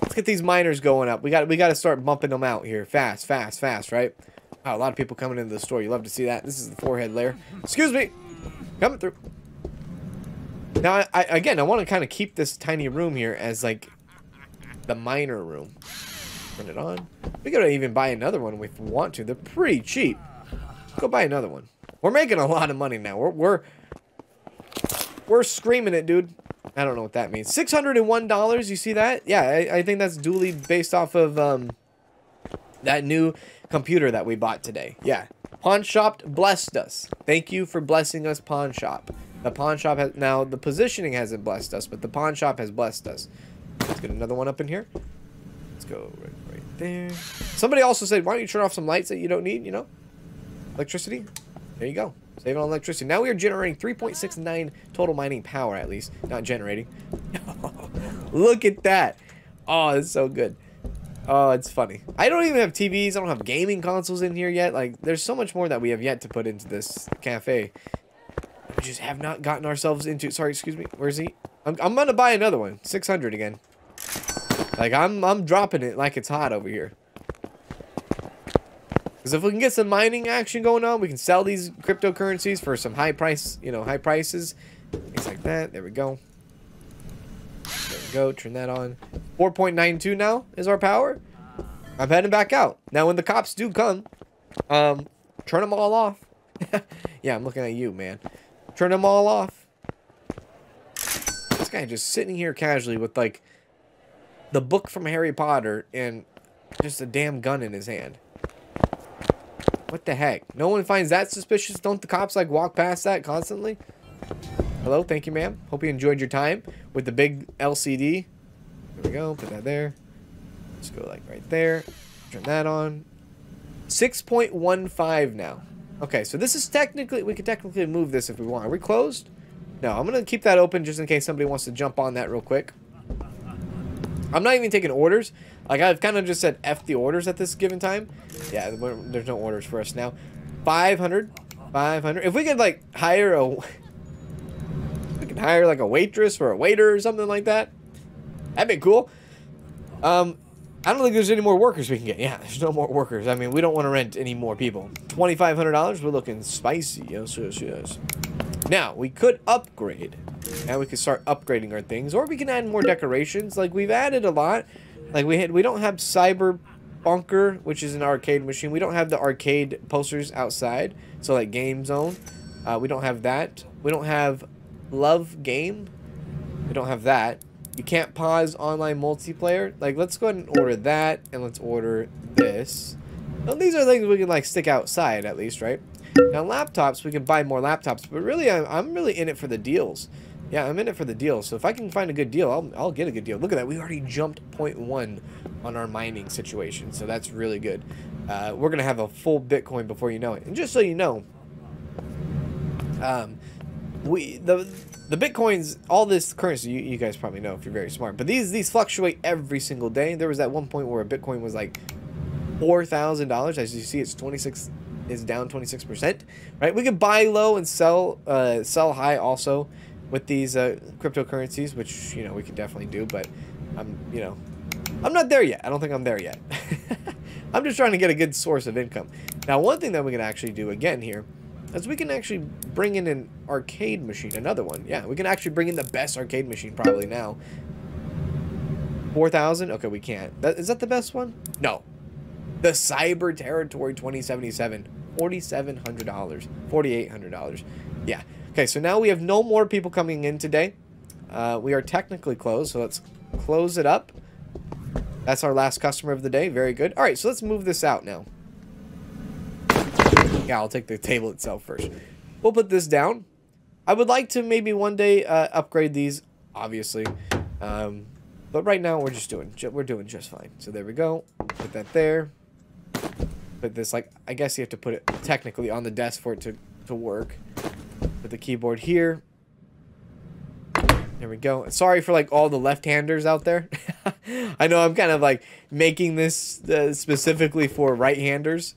Let's get these miners going up. We got we got to start bumping them out here fast, fast, fast, right? Wow, a lot of people coming into the store. You love to see that. This is the forehead layer. Excuse me. Coming through. Now, I, I again, I want to kind of keep this tiny room here as like the miner room. Turn it on. We could even buy another one if we want to. They're pretty cheap. Go buy another one. We're making a lot of money now. We're we're we're screaming it, dude. I don't know what that means. Six hundred and one dollars. You see that? Yeah, I, I think that's duly based off of um that new computer that we bought today. Yeah, Pawn Shop blessed us. Thank you for blessing us, Pawn Shop. The pawn shop has now the positioning hasn't blessed us, but the pawn shop has blessed us. Let's get another one up in here. Let's go right, right there. Somebody also said, why don't you turn off some lights that you don't need, you know? Electricity. There you go. Saving on electricity. Now we are generating 3.69 total mining power, at least. Not generating. [laughs] Look at that. Oh, it's so good. Oh, it's funny. I don't even have TVs. I don't have gaming consoles in here yet. Like, there's so much more that we have yet to put into this cafe. We just have not gotten ourselves into... Sorry, excuse me. Where's he? I'm, I'm gonna buy another one. 600 again. Like, I'm, I'm dropping it like it's hot over here. Because if we can get some mining action going on, we can sell these cryptocurrencies for some high price, you know, high prices. Things like that. There we go. There we go. Turn that on. 4.92 now is our power. I'm heading back out. Now, when the cops do come, um, turn them all off. [laughs] yeah, I'm looking at you, man. Turn them all off. This guy just sitting here casually with, like, the book from Harry Potter and just a damn gun in his hand. What the heck? No one finds that suspicious? Don't the cops, like, walk past that constantly? Hello, thank you, ma'am. Hope you enjoyed your time with the big LCD. There we go. Put that there. Let's go, like, right there. Turn that on. 6.15 now. Okay, so this is technically, we could technically move this if we want. Are we closed? No, I'm going to keep that open just in case somebody wants to jump on that real quick. I'm not even taking orders. Like, I've kind of just said F the orders at this given time. Yeah, there's no orders for us now. 500. 500. If we could, like, hire a... [laughs] we could hire, like, a waitress or a waiter or something like that. That'd be cool. Um, I don't think there's any more workers we can get. Yeah, there's no more workers. I mean, we don't want to rent any more people. $2,500, we're looking spicy. Yes, yes, yes. Now, we could upgrade. Now we could start upgrading our things. Or we can add more decorations. Like, we've added a lot. Like, we had, we don't have Cyber Bunker, which is an arcade machine. We don't have the arcade posters outside. So, like, Game Zone. Uh, we don't have that. We don't have Love Game. We don't have that. You can't pause online multiplayer. Like, let's go ahead and order that, and let's order this. Now, these are things we can, like, stick outside, at least, right? Now, laptops, we can buy more laptops, but really, I'm, I'm really in it for the deals. Yeah, I'm in it for the deals. So if I can find a good deal, I'll, I'll get a good deal. Look at that. We already jumped 0.1 on our mining situation, so that's really good. Uh, we're going to have a full Bitcoin before you know it. And just so you know, um, we the the bitcoins all this currency you, you guys probably know if you're very smart but these these fluctuate every single day. There was that one point where a bitcoin was like four thousand dollars. As you see it's 26 is down 26 percent right? We can buy low and sell uh sell high also with these uh cryptocurrencies which you know we can definitely do but i'm you know i'm not there yet. I don't think i'm there yet. [laughs] I'm just trying to get a good source of income. Now one thing that we can actually do again here is we can actually bring in an arcade machine, another one. Yeah, we can actually bring in the best arcade machine probably now. 4,000? Okay, we can't. That, is that the best one? No. The Cyber Territory 2077. $4,700. $4,800. Yeah. Okay, so now we have no more people coming in today. Uh, we are technically closed, so let's close it up. That's our last customer of the day. Very good. All right, so let's move this out now. Yeah, I'll take the table itself first. We'll put this down. I would like to maybe one day uh, upgrade these, obviously. Um, but right now we're just doing we're doing just fine. So there we go. Put that there. Put this like I guess you have to put it technically on the desk for it to to work. Put the keyboard here. There we go. Sorry for like all the left-handers out there. [laughs] I know I'm kind of like making this uh, specifically for right-handers,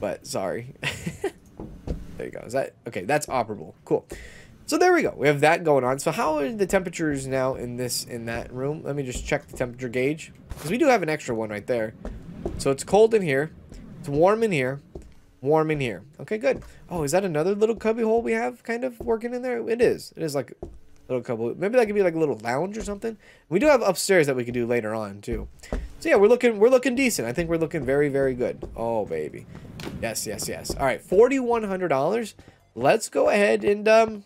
but sorry. [laughs] there you go. Is that okay? That's operable. Cool. So there we go. We have that going on. So how are the temperatures now in this in that room? Let me just check the temperature gauge because we do have an extra one right there. So it's cold in here. It's warm in here. Warm in here. Okay, good. Oh, is that another little cubby hole we have kind of working in there? It is. It is like a little cubby. Maybe that could be like a little lounge or something. We do have upstairs that we could do later on too. So yeah, we're looking we're looking decent. I think we're looking very very good. Oh baby. Yes, yes, yes. All right, $4100. Let's go ahead and um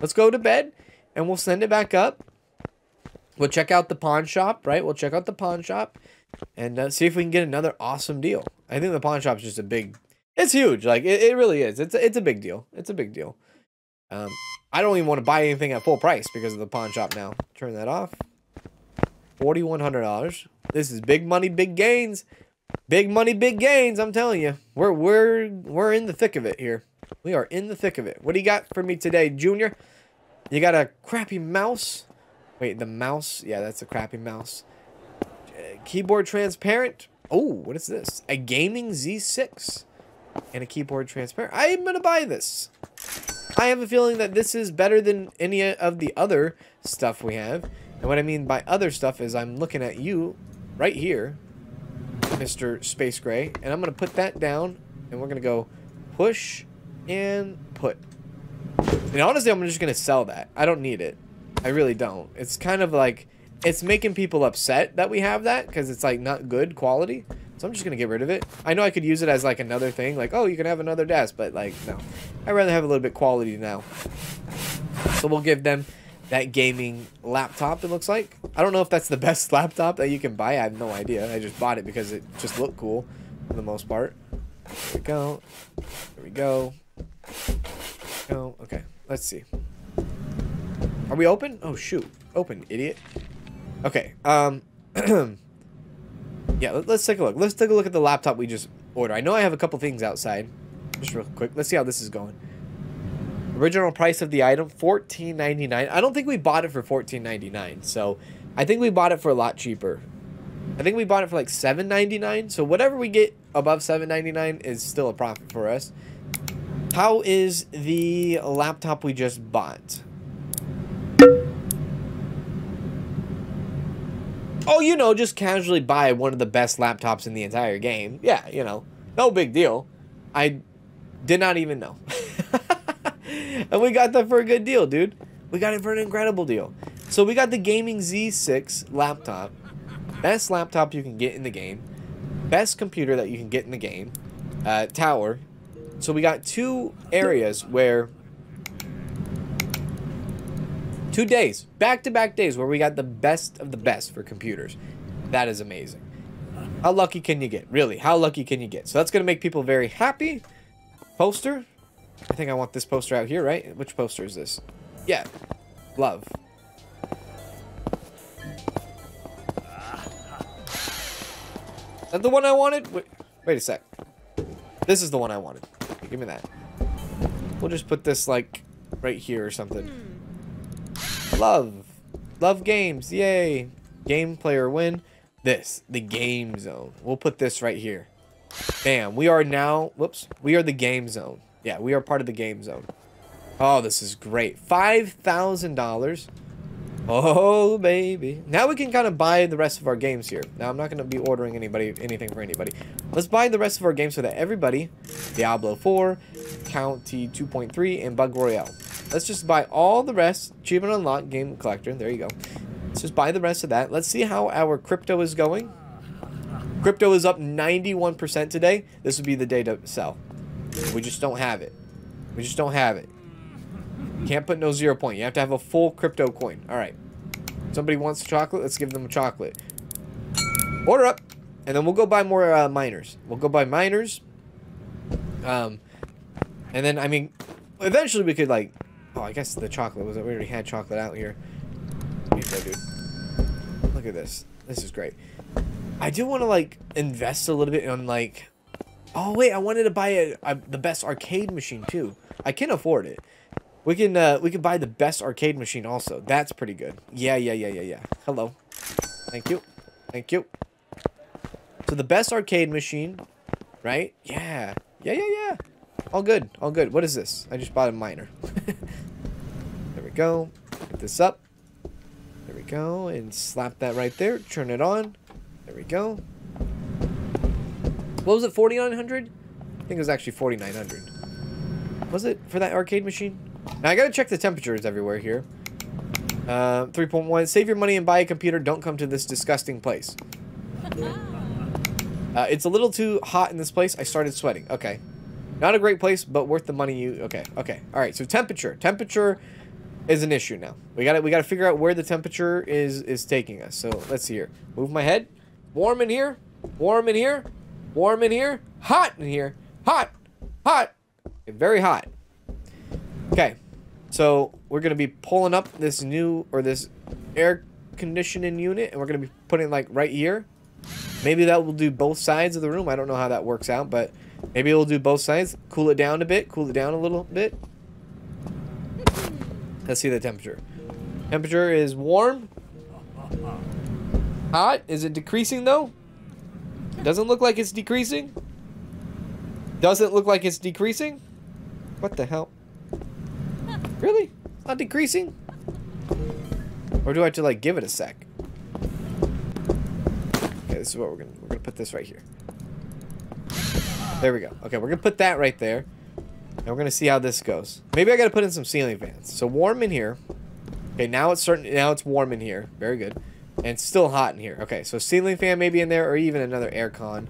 let's go to bed and we'll send it back up. We'll check out the pawn shop, right? We'll check out the pawn shop and uh, see if we can get another awesome deal. I think the pawn shop is just a big, it's huge. Like it, it really is. It's a, it's a big deal. It's a big deal. Um, I don't even want to buy anything at full price because of the pawn shop now. Turn that off. $4,100. This is big money, big gains. Big money, big gains. I'm telling you, we're, we're, we're in the thick of it here. We are in the thick of it. What do you got for me today, Junior? You got a crappy mouse? Wait, the mouse? Yeah, that's a crappy mouse. Uh, keyboard transparent. Oh, what is this? A gaming Z6 and a keyboard transparent. I'm going to buy this. I have a feeling that this is better than any of the other stuff we have. And what I mean by other stuff is I'm looking at you right here, Mr. Space Gray. And I'm going to put that down. And we're going to go push and put. And honestly, I'm just going to sell that. I don't need it. I really don't. It's kind of like, it's making people upset that we have that because it's like not good quality. So I'm just going to get rid of it. I know I could use it as like another thing. Like, oh, you can have another desk. But like, no. I'd rather have a little bit quality now. So we'll give them that gaming laptop, it looks like. I don't know if that's the best [laughs] laptop that you can buy. I have no idea. I just bought it because it just looked cool for the most part. There we go. There we go. Oh, okay. Let's see. Are we open? Oh, shoot. Open, idiot. Okay. Um, [clears throat] yeah, let, us take a look. Let's take a look at the laptop we just ordered. I know I have a couple things outside. Just real quick. Let's see how this is going. Original price of the item, fourteen ninety nine. I don't think we bought it for fourteen ninety nine. So I think we bought it for a lot cheaper. I think we bought it for like seven ninety nine. So whatever we get above seven ninety nine is still a profit for us. How is the laptop we just bought? Oh, you know, just casually buy one of the best laptops in the entire game. Yeah, you know, no big deal. I did not even know. [laughs] [laughs] and we got that for a good deal, dude. We got it for an incredible deal. So we got the Gaming Z6 laptop. Best laptop you can get in the game. Best computer that you can get in the game. Uh, tower. So we got two areas where Two days, back-to-back -back days where we got the best of the best for computers. That is amazing. How lucky can you get? Really, how lucky can you get? So that's going to make people very happy. Poster. I think I want this poster out here, right? Which poster is this? Yeah. Love. Is that the one I wanted? Wait, wait a sec. This is the one I wanted. Give me that. We'll just put this, like, right here or something. Love. Love games. Yay. Game player win. This. The game zone. We'll put this right here. Bam. We are now... Whoops. We are the game zone. Yeah, we are part of the game zone. Oh, this is great. $5,000. Oh, baby. Now we can kind of buy the rest of our games here. Now, I'm not going to be ordering anybody anything for anybody. Let's buy the rest of our games so that everybody, Diablo 4, County 2.3, and Bug Royale. Let's just buy all the rest. Achievement unlocked, game collector. There you go. Let's just buy the rest of that. Let's see how our crypto is going. Crypto is up 91% today. This would be the day to sell. We just don't have it. We just don't have it. Can't put no zero point. You have to have a full crypto coin. All right. Somebody wants chocolate? Let's give them chocolate. Order up. And then we'll go buy more uh, miners. We'll go buy miners. Um, and then, I mean, eventually we could, like, Oh, I guess the chocolate was it. We already had chocolate out here. Dude. Look at this. This is great. I do want to like invest a little bit on like. Oh wait, I wanted to buy a, a, the best arcade machine too. I can afford it. We can uh, we can buy the best arcade machine also. That's pretty good. Yeah, yeah, yeah, yeah, yeah. Hello. Thank you. Thank you. So the best arcade machine, right? Yeah. Yeah, yeah, yeah. All good. All good. What is this? I just bought a miner. [laughs] there we go. Get this up. There we go. And slap that right there. Turn it on. There we go. What was it? 4900? I think it was actually 4900. Was it for that arcade machine? Now I gotta check the temperatures everywhere here. Uh, 3.1. Save your money and buy a computer. Don't come to this disgusting place. [laughs] Uh, it's a little too hot in this place. I started sweating. Okay. Not a great place, but worth the money you... Okay, okay. All right, so temperature. Temperature is an issue now. We got to we got to figure out where the temperature is is taking us. So let's see here. Move my head. Warm in here. Warm in here. Warm in here. Hot in here. Hot. Hot. Very hot. Okay. So we're going to be pulling up this new or this air conditioning unit and we're going to be putting like right here. Maybe that will do both sides of the room. I don't know how that works out, but maybe it'll do both sides. Cool it down a bit. Cool it down a little bit. Let's see the temperature. Temperature is warm. Hot. Is it decreasing though? Doesn't look like it's decreasing. Doesn't look like it's decreasing. What the hell? Really? It's not decreasing? Or do I have to like give it a sec? Okay, this is what we're gonna we're gonna put this right here. There we go. Okay, we're gonna put that right there. And we're gonna see how this goes. Maybe I gotta put in some ceiling fans. So warm in here. Okay, now it's certain now it's warm in here. Very good. And still hot in here. Okay, so ceiling fan maybe in there or even another air con.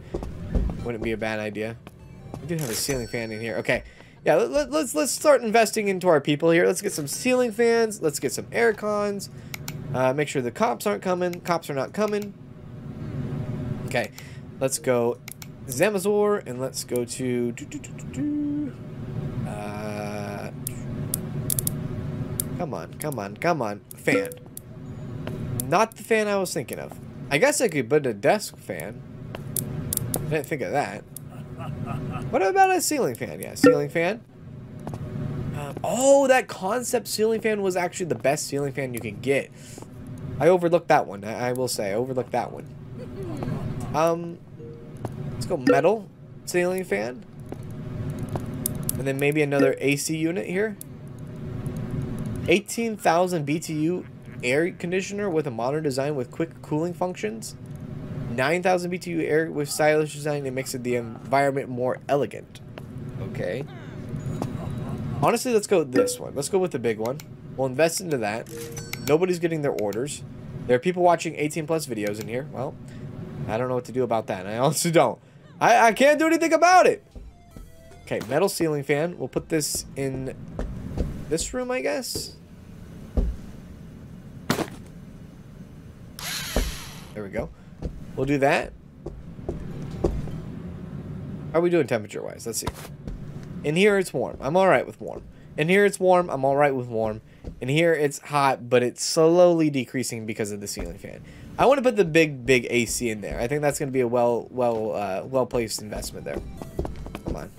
Wouldn't be a bad idea. We do have a ceiling fan in here. Okay. Yeah, let, let, let's let's start investing into our people here. Let's get some ceiling fans. Let's get some air cons. Uh, make sure the cops aren't coming. Cops are not coming. Okay, let's go Zamazor and let's go to. Uh, come on, come on, come on. Fan. Not the fan I was thinking of. I guess I could put a desk fan. I didn't think of that. What about a ceiling fan? Yeah, ceiling fan. Um, oh, that concept ceiling fan was actually the best ceiling fan you can get. I overlooked that one. I, I will say, I overlooked that one. Um, let's go metal ceiling fan. And then maybe another AC unit here. 18,000 BTU air conditioner with a modern design with quick cooling functions. 9,000 BTU air with stylish design that makes the environment more elegant. Okay. Honestly, let's go with this one. Let's go with the big one. We'll invest into that. Nobody's getting their orders. There are people watching 18 plus videos in here. Well, I don't know what to do about that. I [laughs] honestly don't. I, I can't do anything about it. Okay, metal ceiling fan. We'll put this in this room, I guess. There we go. We'll do that. How are we doing temperature-wise? Let's see. In here, it's warm. I'm alright with warm. In here, it's warm. I'm alright with warm. In here, it's hot, but it's slowly decreasing because of the ceiling fan. I want to put the big, big AC in there. I think that's going to be a well, well, uh, well-placed investment there. Come on.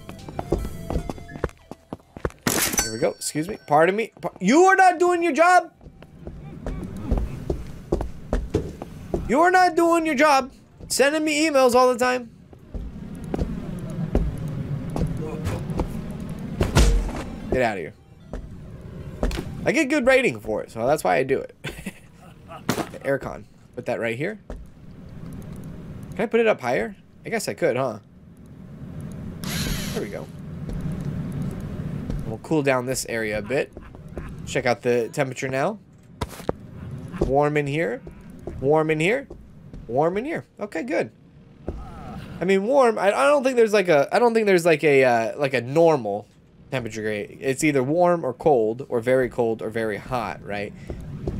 Here we go. Excuse me. Pardon me. You are not doing your job. You are not doing your job. Sending me emails all the time. Get out of here. I get good rating for it, so that's why I do it. [laughs] aircon. Put that right here. Can I put it up higher? I guess I could, huh? There we go. We'll cool down this area a bit. Check out the temperature now. Warm in here. Warm in here. Warm in here. Okay, good. I mean, warm. I, I don't think there's like a. I don't think there's like a uh, like a normal temperature grade. It's either warm or cold, or very cold or very hot, right?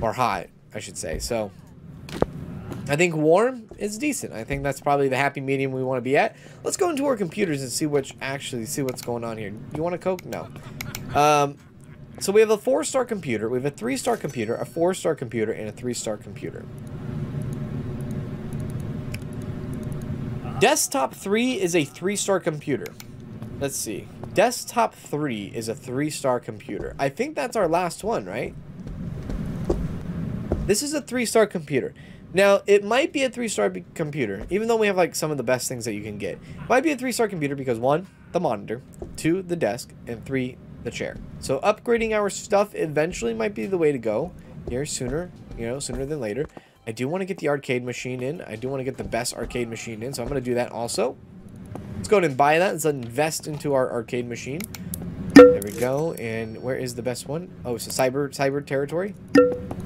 Or hot, I should say. So, I think warm is decent. I think that's probably the happy medium we want to be at. Let's go into our computers and see what actually see what's going on here. You want a Coke? No. Um, so we have a four-star computer, we have a three-star computer, a four-star computer, and a three-star computer. Desktop 3 is a three-star computer. Let's see. Desktop 3 is a three-star computer. I think that's our last one, right? This is a three-star computer. Now, it might be a three-star computer, even though we have like some of the best things that you can get. It might be a three-star computer because one, the monitor, two, the desk, and three, the chair. So upgrading our stuff eventually might be the way to go here sooner, you know, sooner than later. I do want to get the arcade machine in. I do want to get the best arcade machine in, so I'm going to do that also. Let's go ahead and buy that. Let's invest into our arcade machine. There we go. And where is the best one? Oh, it's a cyber cyber territory.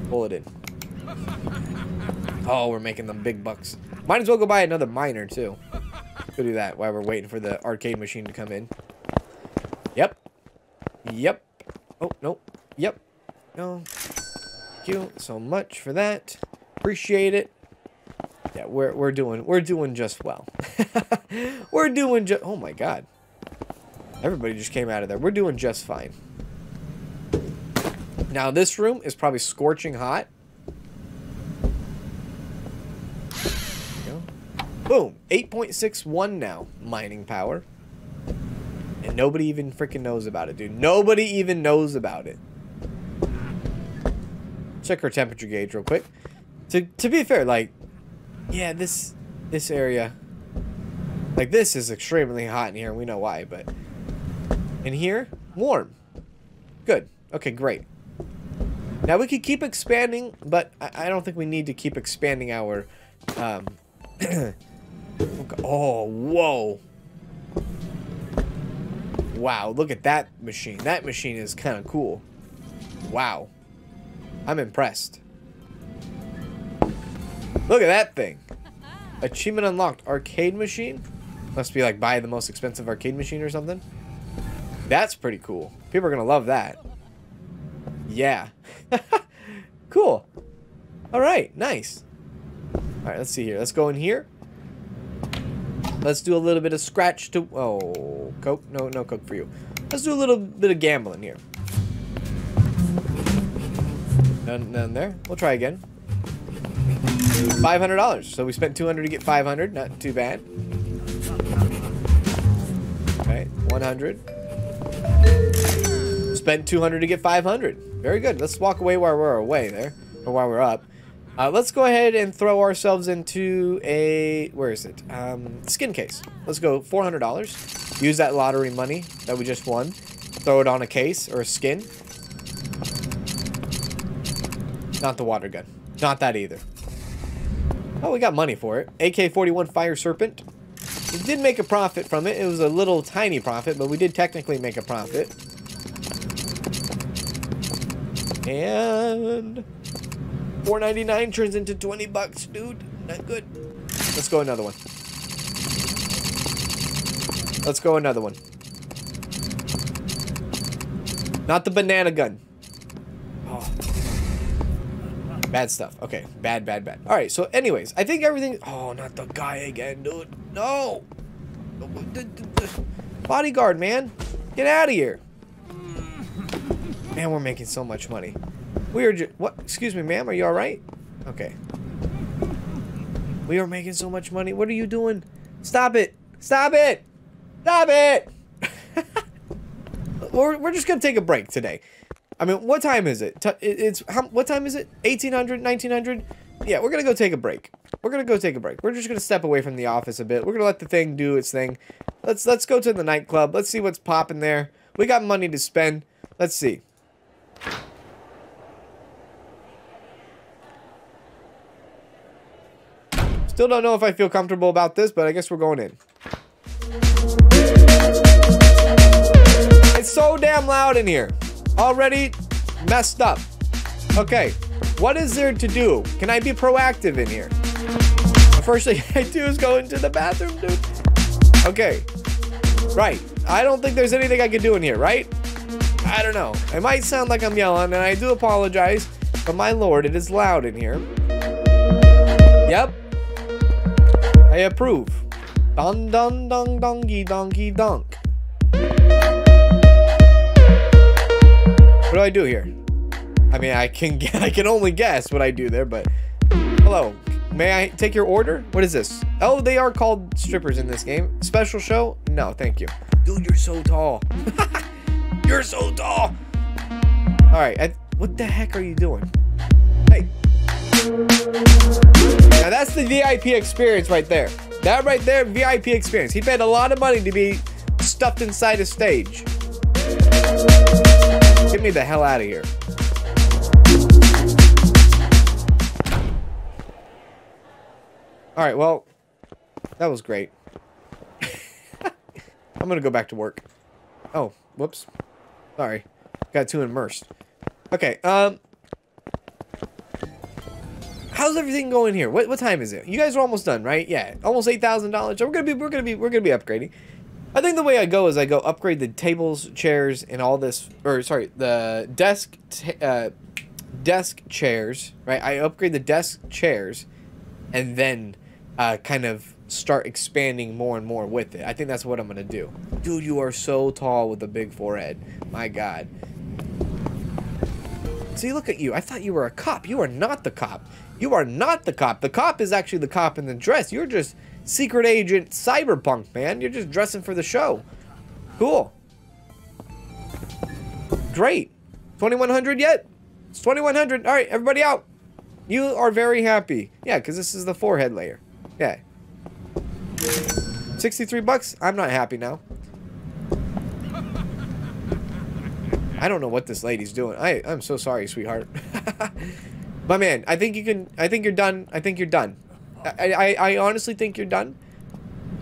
Pull it in. Oh, we're making them big bucks. Might as well go buy another miner, too. Go do that while we're waiting for the arcade machine to come in. Yep. Yep. Oh, no. Yep. No. Thank you so much for that. Appreciate it. Yeah, we're, we're doing we're doing just well. [laughs] we're doing just... Oh, my God. Everybody just came out of there. We're doing just fine. Now, this room is probably scorching hot. Boom. 8.61 now. Mining power. And nobody even freaking knows about it, dude. Nobody even knows about it. Check our temperature gauge real quick. To, to be fair, like, yeah, this this area, like this is extremely hot in here. We know why, but in here, warm. Good. Okay, great. Now we could keep expanding, but I, I don't think we need to keep expanding our um, [clears throat] Oh, whoa. Wow, look at that machine. That machine is kind of cool. Wow. I'm impressed. Look at that thing. Achievement unlocked. Arcade machine? Must be like buy the most expensive arcade machine or something. That's pretty cool. People are going to love that. Yeah. [laughs] cool. All right, nice. All right, let's see here. Let's go in here. Let's do a little bit of scratch to... Oh, Coke? No, no Coke for you. Let's do a little bit of gambling here. None, none there. We'll try again. $500. So we spent 200 to get 500. Not too bad. Okay, 100. Spent 200 to get 500. Very good. Let's walk away while we're away there. Or while we're up. Uh, let's go ahead and throw ourselves into a, where is it? Um, skin case. Let's go $400. Use that lottery money that we just won. Throw it on a case or a skin. Not the water gun. Not that either. Oh, we got money for it. AK-41 Fire Serpent. We did make a profit from it. It was a little tiny profit, but we did technically make a profit. And 4.99 turns into 20 bucks, dude. Not good. Let's go another one. Let's go another one. Not the banana gun. Bad stuff. Okay. Bad, bad, bad. Alright, so anyways, I think everything... Oh, not the guy again, dude. No! Bodyguard, man. Get out of here. Man, we're making so much money. We are just... What? Excuse me, ma'am. Are you alright? Okay. We are making so much money. What are you doing? Stop it. Stop it. Stop it. [laughs] we're, we're just going to take a break today. I mean, what time is it? It's how, What time is it? 1800, 1900? Yeah, we're to go take a break. We're to go take a break. We're just to step away from the office a bit. We're to let the thing do its thing. Let's let's go to the nightclub. Let's see what's popping there. We got money to spend. Let's see. Still don't know if I feel comfortable about this, but I guess we're going in. It's so damn loud in here. Already messed up. Okay, what is there to do? Can I be proactive in here? The first thing [laughs] I do is go into the bathroom, dude. Okay, right. I don't think there's anything I can do in here, right? I don't know. It might sound like I'm yelling, and I do apologize, but my lord, it is loud in here. Yep, I approve. Dun dun dun donkey donkey dunk. What do I do here? I mean, I can [laughs] I can only guess what I do there, but hello. May I take your order? What is this? Oh, they are called strippers in this game. Special show? No, thank you. Dude, you're so tall. [laughs] you're so tall. All right, I, what the heck are you doing? Hey. Now that's the VIP experience right there. That right there, VIP experience. He paid a lot of money to be stuffed inside a stage. Get me the hell out of here. All right, well, that was great. [laughs] I'm gonna go back to work. Oh, whoops. Sorry. Got too immersed. Okay, um... How's everything going here? What, what time is it? You guys are almost done, right? Yeah, almost eight thousand dollars. We're gonna be we're gonna be we're gonna be upgrading. I think the way I go is I go upgrade the tables, chairs, and all this, or sorry, the desk, uh, desk chairs. Right, I upgrade the desk chairs, and then uh, kind of start expanding more and more with it. I think that's what I'm gonna do. Dude, you are so tall with a big forehead. My God. See, look at you. I thought you were a cop. You are not the cop. You are not the cop. The cop is actually the cop in the dress. You're just secret agent cyberpunk, man. You're just dressing for the show. Cool. Great. 2100 yet? It's 2100. All right, everybody out. You are very happy. Yeah, because this is the forehead layer. Yeah. 63 bucks? I'm not happy now. [laughs] I don't know what this lady's doing. I, I'm so sorry, sweetheart. [laughs] but man, I think you can, I think you're done. I think you're done. I, I, I honestly think you're done.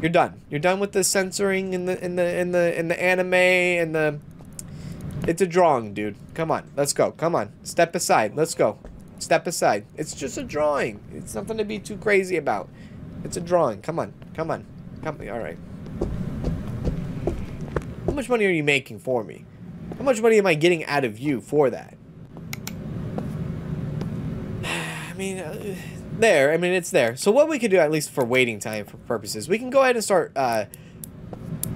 You're done. You're done with the censoring in the, in the, in the, in the anime and the, it's a drawing, dude. Come on, let's go. Come on, step aside. Let's go. Step aside. It's just a drawing. It's nothing to be too crazy about. It's a drawing. Come on. Come on. Come. All right. How much money are you making for me? How much money am I getting out of you for that? [sighs] I mean, uh, there. I mean, it's there. So what we could do, at least for waiting time for purposes, we can go ahead and start uh,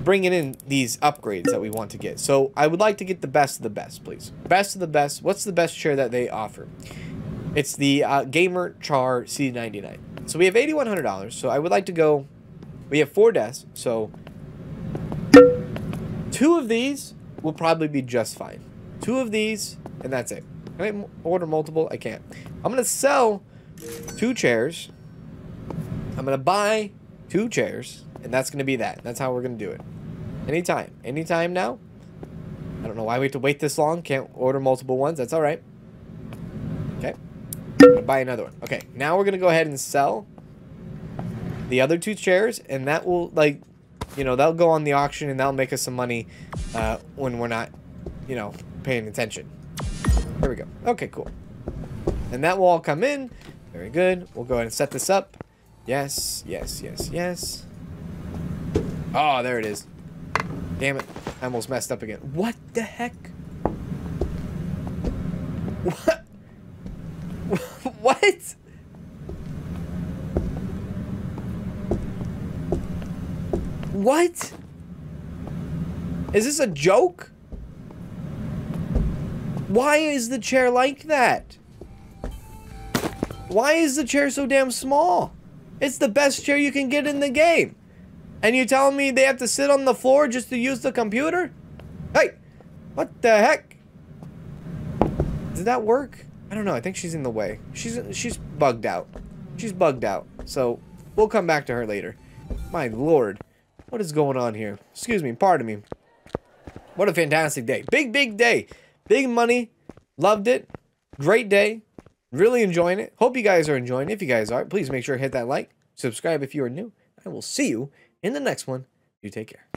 bringing in these upgrades that we want to get. So I would like to get the best of the best, please. Best of the best. What's the best chair that they offer? It's the uh, Gamer Char C99. So we have $8,100. So I would like to go... We have four desks. So two of these will probably be just fine. Two of these, and that's it. Can I order multiple? I can't. I'm going to sell two chairs. I'm going to buy two chairs, and that's going to be that. That's how we're going to do it. Anytime. Anytime now. I don't know why we have to wait this long. Can't order multiple ones. That's all right. Okay. buy another one. Okay. Now we're going to go ahead and sell the other two chairs, and that will, like, you know, that'll go on the auction, and that'll make us some money uh, when we're not, you know, paying attention. There we go. Okay, cool. And that will all come in. Very good. We'll go ahead and set this up. Yes, yes, yes, yes. Oh, there it is. Damn it. I almost messed up again. What the heck? What? [laughs] what? What? Is this a joke? Why is the chair like that? Why is the chair so damn small? It's the best chair you can get in the game. And you telling me they have to sit on the floor just to use the computer? Hey, what the heck? Did that work? I don't know. I think she's in the way. She's she's bugged out. She's bugged out. So we'll come back to her later. My lord. What is going on here? Excuse me, pardon me. What a fantastic day. Big, big day. Big money. Loved it. Great day. Really enjoying it. Hope you guys are enjoying it. If you guys are, please make sure to hit that like. Subscribe if you are new. I will see you in the next one. You take care.